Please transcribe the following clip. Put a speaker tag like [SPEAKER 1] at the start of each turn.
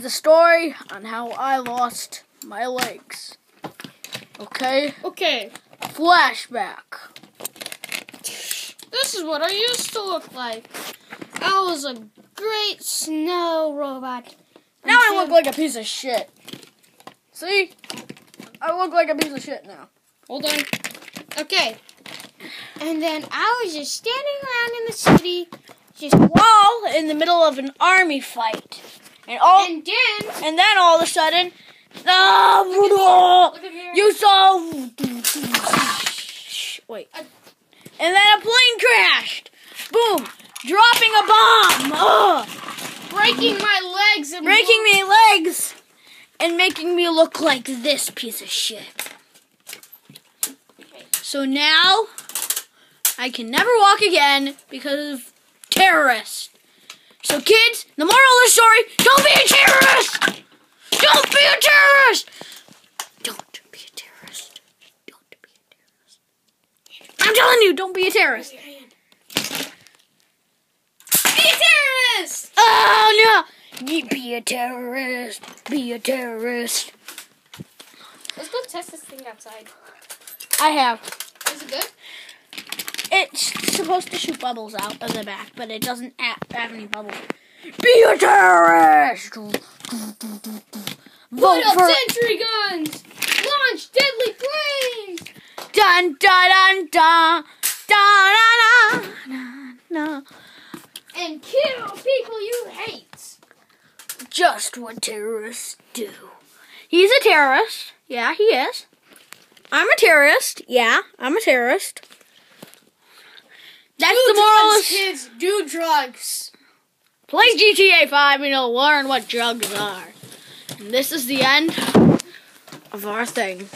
[SPEAKER 1] the story on how I lost my legs. Okay?
[SPEAKER 2] Okay,
[SPEAKER 1] Flashback.
[SPEAKER 2] this is what I used to look like. I was a great snow robot.
[SPEAKER 1] Now I look like a piece of shit. See? I look like a piece of shit now.
[SPEAKER 2] Hold on. Okay. And then I was just standing around in the city, just
[SPEAKER 1] wall in the middle of an army fight. And all
[SPEAKER 2] and then
[SPEAKER 1] and then all of a sudden ah, you saw wait. And then a plane crashed. Boom. Dropping a bomb. Ugh.
[SPEAKER 2] breaking my legs and
[SPEAKER 1] breaking me legs and making me look like this piece of shit. So now I can never walk again because of terrorists. So kids, the moral of the story, don't be a terrorist! Don't be a terrorist! Don't be a terrorist. Don't be a terrorist. I'm telling you, don't be a terrorist.
[SPEAKER 2] Be a terrorist!
[SPEAKER 1] Oh no! Be a terrorist. Be a terrorist.
[SPEAKER 2] Let's go test this thing outside.
[SPEAKER 1] I have.
[SPEAKER 2] Is it good?
[SPEAKER 1] It's supposed to shoot bubbles out of the back, but it doesn't have any bubbles. Be a terrorist! Vote
[SPEAKER 2] Put up
[SPEAKER 1] for
[SPEAKER 2] sentry guns! Launch deadly flames!
[SPEAKER 1] dun dun dun dun dun dun dun dun.
[SPEAKER 2] And kill people you hate!
[SPEAKER 1] Just what terrorists do. He's a terrorist. Yeah, he is. I'm a terrorist. Yeah, I'm a terrorist. That's the moral.
[SPEAKER 2] drugs, kids, do drugs.
[SPEAKER 1] Play GTA 5 and you'll learn what drugs are. And this is the end of our thing.